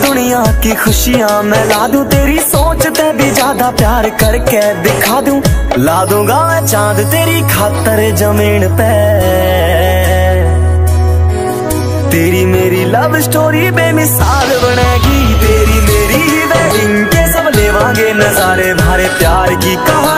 दुनिया की खुशियाँ मैं ला दूँ तेरी सोच ते भी ज़्यादा प्यार करके दिखा दूँ। ला दूँगा मैं चाँद तेरी खातर ज़मीन पे। तेरी मेरी लव स्टोरी बेमिसाल बनेगी, तेरी मेरी वेडिंग के सब लेवांगे नजारे, भारे प्यार की कहा